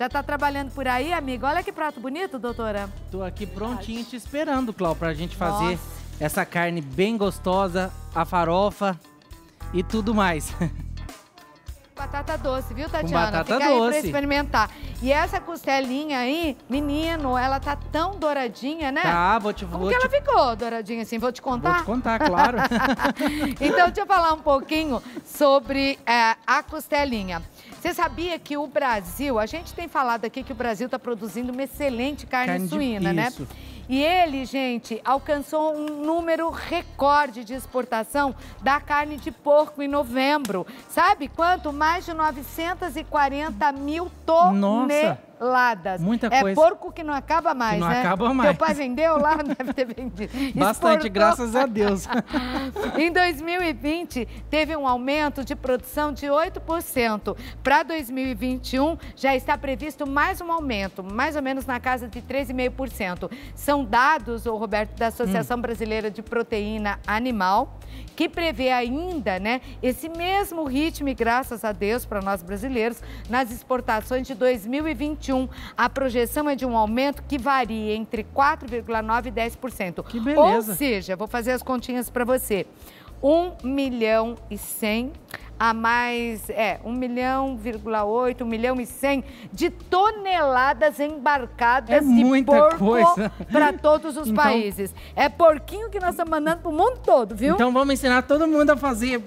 Já tá trabalhando por aí, amigo? Olha que prato bonito, doutora. Tô aqui prontinho te esperando, Clau, pra gente fazer Nossa. essa carne bem gostosa, a farofa e tudo mais. Batata doce, viu, Tatiana? batata Fica aí pra doce. experimentar. E essa costelinha aí, menino, ela tá tão douradinha, né? Tá, vou te, Como vou que te, ela ficou douradinha assim? Vou te vou contar? te contar, claro. então, deixa eu falar um pouquinho sobre é, a costelinha. Você sabia que o Brasil, a gente tem falado aqui que o Brasil está produzindo uma excelente carne, Carne de- suína, né? isso. E ele, gente, alcançou um número recorde de exportação da carne de porco em novembro. Sabe quanto? Mais de 940 mil toneladas. Muita é coisa. porco que não acaba mais, não né? acaba mais. Teu pai vendeu lá? Deve ter vendido. Bastante, Exportou. graças a Deus. Em 2020, teve um aumento de produção de 8%. Para 2021, já está previsto mais um aumento, mais ou menos na casa de 3,5%. São dados, ô Roberto, da Associação Hum. Brasileira de Proteína Animal, que prevê ainda, né, esse mesmo ritmo, e graças a Deus para nós brasileiros, nas exportações de 2021. A projeção é de um aumento que varia entre 4,9% e 10%. Que Ou beleza. seja, vou fazer as continhas para você. 1 milhão e 100 a mais, é, 1 milhão, 1 milhão e 100 de toneladas embarcadas É de muita porco para todos os Então- países. É porquinho que nós estamos mandando para o mundo todo, viu? Então vamos ensinar todo mundo a fazer.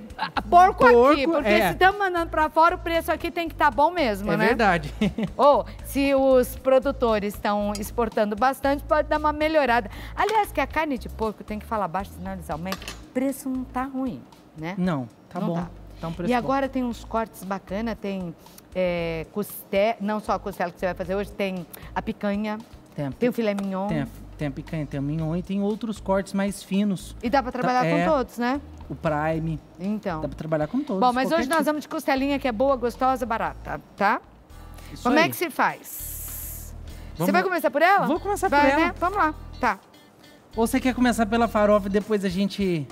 porco, aqui, porco, porque é. se estamos mandando para fora, o preço aqui tem que estar bom mesmo, É né? verdade. Ou, se os produtores estão exportando bastante, pode dar uma melhorada. Aliás, que a carne de porco tem que falar baixo, senão eles aumentam. O preço não tá ruim, né? Não, tá Não bom. tá. Tá preço E agora tem uns cortes bacanas, tem é, costela, não só a costela que você vai fazer hoje, tem a picanha, Tem, a- tem o filé mignon. tem, a- tem a picanha, tem o mignon e tem outros cortes mais finos. E dá pra trabalhar é. com todos, né? O prime, Então. dá pra trabalhar com todos. Bom, mas hoje nós tipo. vamos de costelinha que é boa, gostosa, barata, tá? Isso Como é aí. que se faz? Você Vamos- vai começar por ela? Vou começar por vai, ela. Né? Vamos lá, tá. Ou você quer começar pela farofa e depois a gente...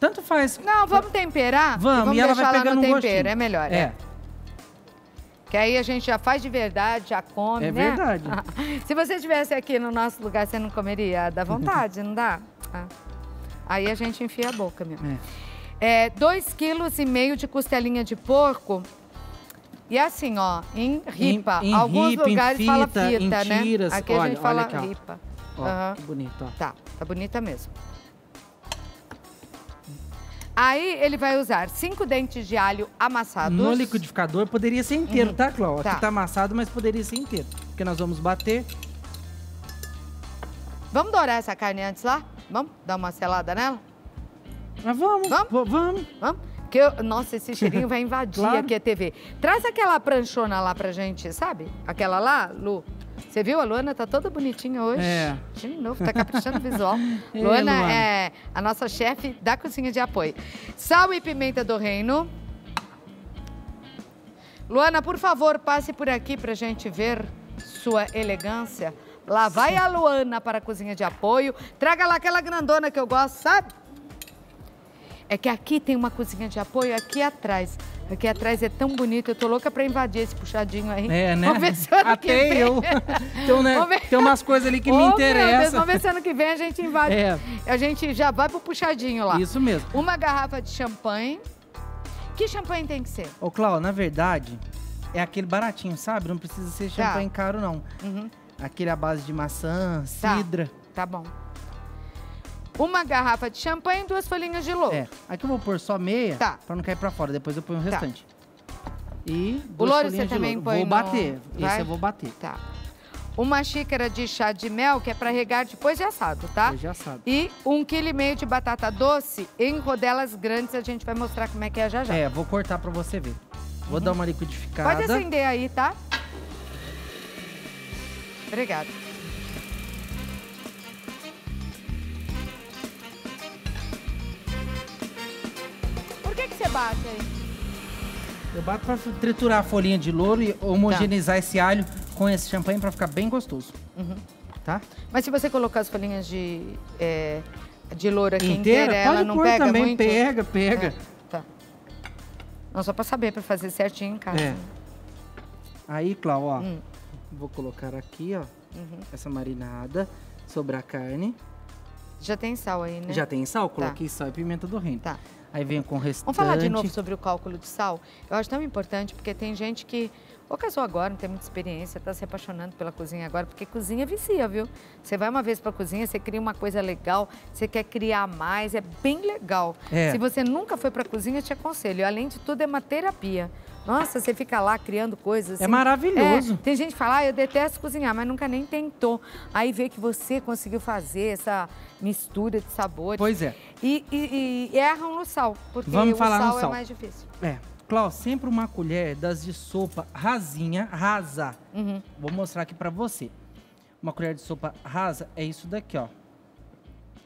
Tanto faz. Não, vamos temperar? Vamos, vamos e ela deixar vai lá pegando no um tempero, gostinho. é melhor. É, Que aí a gente já faz de verdade, já come, É né? verdade. Se você estivesse aqui no nosso lugar, você não comeria? Dá vontade, não dá? Ah. Aí a gente enfia a boca mesmo. é. É, dois quilos e meio de costelinha de porco. E assim, ó, em ripa. em Alguns ripa, em lugares fala fita, em fita, né? tiras. Aqui a Olha, gente fala aqui, ripa. Ó, Aham. que bonito, ó. Tá, tá bonita mesmo. Aí ele vai usar cinco dentes de alho amassados. No liquidificador poderia ser inteiro, tá, Clau? Tá. Aqui tá amassado, mas poderia ser inteiro. Porque nós vamos bater. Vamos dourar essa carne antes lá? Vamos dar uma selada nela? Mas vamos, Vamos? vamos. Vamos? Porque, eu- nossa, esse cheirinho vai invadir Claro. aqui a TV. Traz aquela pranchona lá pra gente, sabe? Aquela lá, Lu. Você viu? A Luana tá toda bonitinha hoje. É. De novo, tá caprichando o visual. É, Luana, Luana. é a nossa chefe da cozinha de apoio. Sal e pimenta do reino. Luana, por favor, passe por aqui pra gente ver sua elegância. Lá vai a Luana para a cozinha de apoio. Traga lá aquela grandona que eu gosto, sabe? É que aqui tem uma cozinha de apoio aqui atrás. Aqui atrás é tão bonito, eu tô louca pra invadir esse puxadinho aí. É, né? Vamos ver se ano que Até vem- eu. Então, né, tem umas coisas ali que Ô, me meu Deus, interessam. vamos ver se ano que vem a gente invade. É. A gente já vai pro puxadinho lá. Isso mesmo. Uma garrafa de champanhe. Que champanhe tem que ser? Ô, Clau, na verdade, é aquele baratinho, sabe? Não precisa ser Tá. champanhe caro, não. Uhum, Aquele à base de maçã, Tá. cidra. tá bom. Uma garrafa de champanhe e duas folhinhas de louro. É. Aqui eu vou pôr só meia, Tá. pra não cair pra fora. Depois eu ponho o Tá. restante. E O louro você de também louro. põe Vou no- bater. Vai? Esse eu vou bater. Tá. Uma xícara de chá de mel, que é pra regar depois de assado, tá? Você já sabe. E um quilo e meio de batata doce em rodelas grandes. A gente vai mostrar como é que é já já. É, vou cortar pra você ver. Vou dar uma liquidificada. Uhum. Pode acender aí, tá? Obrigada. Você bate aí? Eu bato pra triturar a folhinha de louro e homogeneizar Tá. esse alho com esse champanhe pra ficar bem gostoso. Uhum. Tá? Mas se você colocar as folhinhas de, é, de louro aqui Inteira? inteira, ela não pega também. muito? Pega, pega. É, tá. Não, só pra saber, pra fazer certinho em casa. É. Aí, Clau, ó, Hum. vou colocar aqui, ó, Uhum. essa marinada sobre a carne. Já tem sal aí, né? Já tem sal? Coloquei sal e pimenta do reino. Tá. Aí vem com o restante. Vamos falar de novo sobre o cálculo de sal? Eu acho tão importante porque tem gente que ou casou agora, não tem muita experiência, está se apaixonando pela cozinha agora, porque cozinha vicia, viu? Você vai uma vez para cozinha, você cria uma coisa legal, você quer criar mais, é bem legal. É. Se você nunca foi para cozinha, eu te aconselho. Além de tudo, é uma terapia. Nossa, você fica lá criando coisas. É assim. maravilhoso. É, tem gente que fala, ah, eu detesto cozinhar, mas nunca nem tentou. Aí vê que você conseguiu fazer essa mistura de sabores. Pois é. E, e- e erram no sal, porque Vamos o falar no sal, sal. é mais difícil. É. Clau, sempre uma colher das de sopa rasinha, rasa. Uhum. Vou mostrar aqui pra você. Uma colher de sopa rasa é isso daqui, ó.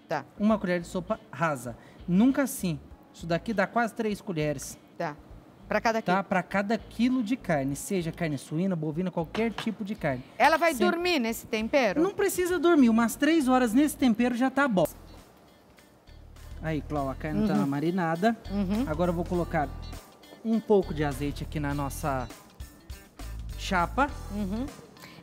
Tá, Uma colher de sopa rasa. Nunca assim. Isso daqui dá quase três colheres, tá. Pra cada quilo. tá? Pra cada quilo de carne, seja carne suína, bovina, qualquer tipo de carne. Ela vai Sempre- dormir nesse tempero? Não precisa dormir, umas três horas nesse tempero já tá bom. Aí, Clau, a carne tá marinada. Uhum. Agora eu vou colocar um pouco de azeite aqui na nossa chapa. Uhum.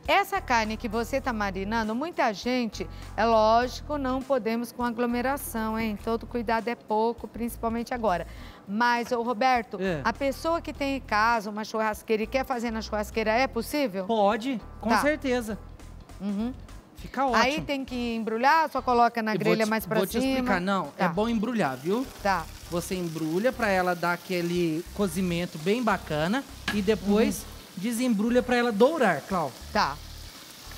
Essa carne que você tá marinando, muita gente, é lógico, não podemos com aglomeração, hein? Todo cuidado é pouco, principalmente agora. Mas, ô Roberto, É. a pessoa que tem em casa uma churrasqueira e quer fazer na churrasqueira, é possível? Pode, com Tá. certeza. Uhum. Fica ótimo. Aí tem que embrulhar, só coloca na Eu vou grelha te- mais pra Vou cima. te explicar, não, é Tá. bom embrulhar, viu? Tá. Você embrulha pra ela dar aquele cozimento bem bacana e depois Uhum. desembrulha pra ela dourar, Clau. Tá.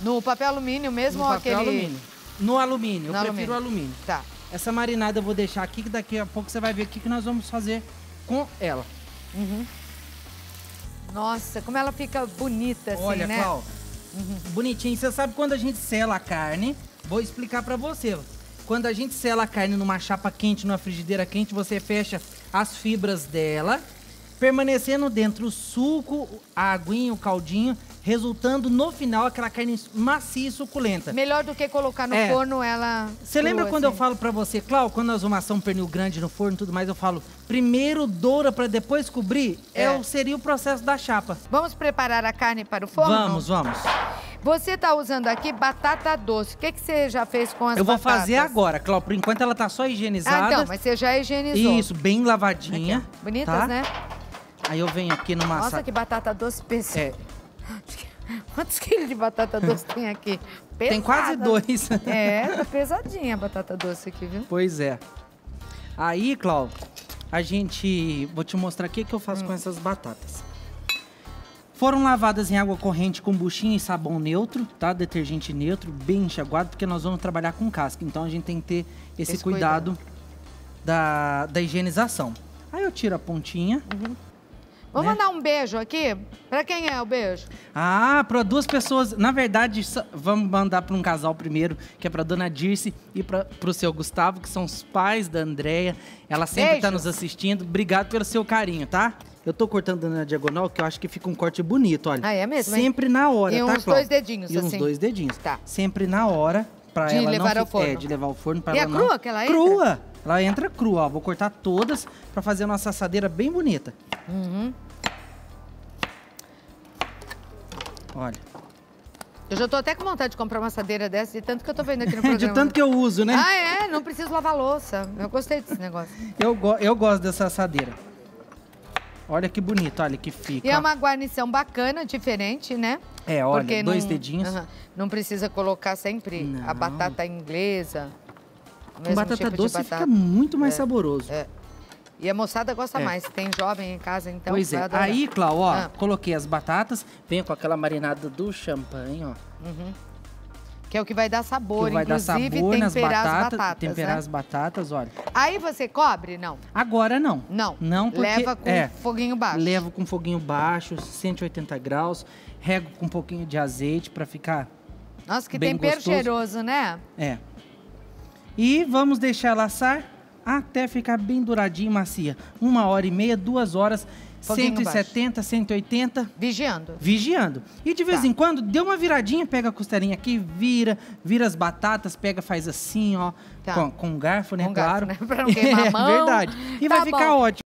No papel alumínio mesmo No ou papel aquele... alumínio. No alumínio, eu No prefiro alumínio. Tá. Essa marinada eu vou deixar aqui, que daqui a pouco você vai ver o que que nós vamos fazer com ela. Nossa, como ela fica bonita assim, Olha, né? Uhum. Clau, bonitinho. Você sabe quando a gente sela a carne, vou explicar pra você. Quando a gente sela a carne numa chapa quente, numa frigideira quente, você fecha as fibras dela, permanecendo dentro o suco, a aguinha, o caldinho, resultando no final aquela carne macia e suculenta. Melhor do que colocar no É. forno ela. Você lembra quando eu assim. falo pra você, Clau, quando nós vamos assar um pernil grande no forno e tudo mais, eu falo, primeiro doura pra depois cobrir? É. É. o- seria o processo da chapa. Vamos preparar a carne para o forno? Vamos, vamos. Você tá usando aqui batata doce. O que, que você já fez com as Eu vou batatas? fazer agora, Clau. Por enquanto ela tá só higienizada. Ah, então, mas você já higienizou. Isso, bem lavadinha. Aqui. Bonitas, tá? né? Aí eu venho aqui numa Nossa, sa- que batata doce pesada. É, Quantos quilos de batata doce tem aqui? tem quase Pesada. dois. É, tá pesadinha a batata doce aqui, viu? pois é. Aí, Clau, a gente... Vou te mostrar o que eu faço Hum. com essas batatas. Foram lavadas em água corrente com buchinha e sabão neutro, tá? Detergente neutro, bem enxaguado, porque nós vamos trabalhar com casca. Então a gente tem que ter esse, Esse cuidado, Da, da higienização. Aí eu tiro a pontinha. Vamos Né? mandar um beijo aqui? Pra quem é o beijo? Ah, para duas pessoas. Na verdade, vamos mandar para um casal primeiro, que é para dona Dirce e para o seu Gustavo, que são os pais da Andréia. Ela sempre está Beijos. nos assistindo. Obrigado pelo seu carinho, tá? Eu tô cortando na diagonal, que eu acho que fica um corte bonito, olha. Ah, é mesmo, hein? Sempre na hora, E tá, uns dois dedinhos, E uns assim. dois dedinhos. Tá. Sempre na hora, para De ela levar não ao forno. É, de levar ao forno para E ela é não... crua que ela entra? Crua! Ela entra crua, ó. Vou cortar todas para fazer a nossa assadeira bem bonita. Uhum. Olha. Eu já tô até com vontade de comprar uma assadeira dessa, de tanto que eu tô vendo aqui no programa. de tanto que eu uso, né? Ah, é? Não preciso lavar louça. Eu gostei desse negócio. Eu, go- eu gosto dessa assadeira. Olha que bonito, olha que fica. E é uma guarnição bacana, diferente, né? É, olha, Porque dois não, dedinhos. Aham. não precisa colocar sempre a Não. batata inglesa. mesmo batata tipo doce batata. fica muito mais É, saboroso. é. E a moçada gosta É. mais. Tem jovem em casa, então pois é. Aí, Clau, ó, Ah. coloquei as batatas, venho com aquela marinada do champanhe, ó. Que é o que vai dar sabor, que vai dar inclusive sabor nas temperar batatas. as batatas. temperar né? as batatas, olha. Aí você cobre? Não. Agora não. Não. Não, porque... Leva com é, foguinho baixo. Levo com foguinho baixo, 180 graus. Rego com um pouquinho de azeite pra ficar... Nossa, que bem tempero gostoso. cheiroso, né? É. E vamos deixar ela assar até ficar bem douradinha e macia. Uma hora e meia, duas horas, Foguinho 170, 180, Vigiando. vigiando. E de vez Tá. em quando, deu uma viradinha, pega a costelinha aqui, vira, vira as batatas, pega, faz assim, ó, Tá. com, com garfo, né, Com garfo, claro. né? Pra não queimar a é mão. verdade. E vai Tá ficar bom. ótimo.